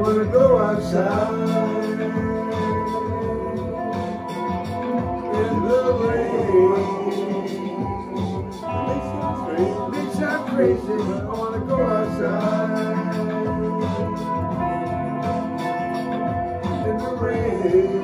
wanna go outside in the rain. Bitch, I'm crazy. I wanna go outside in the rain.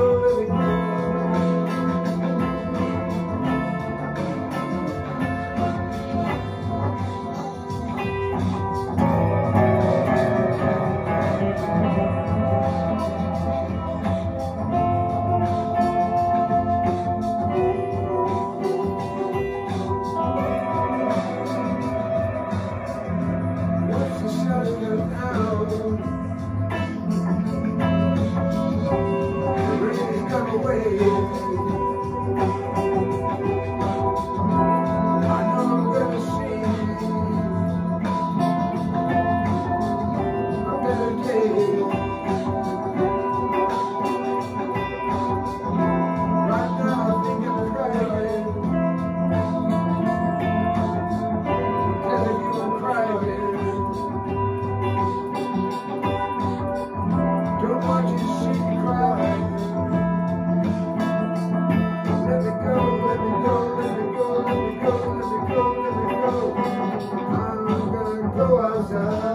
Come away. Hosanna.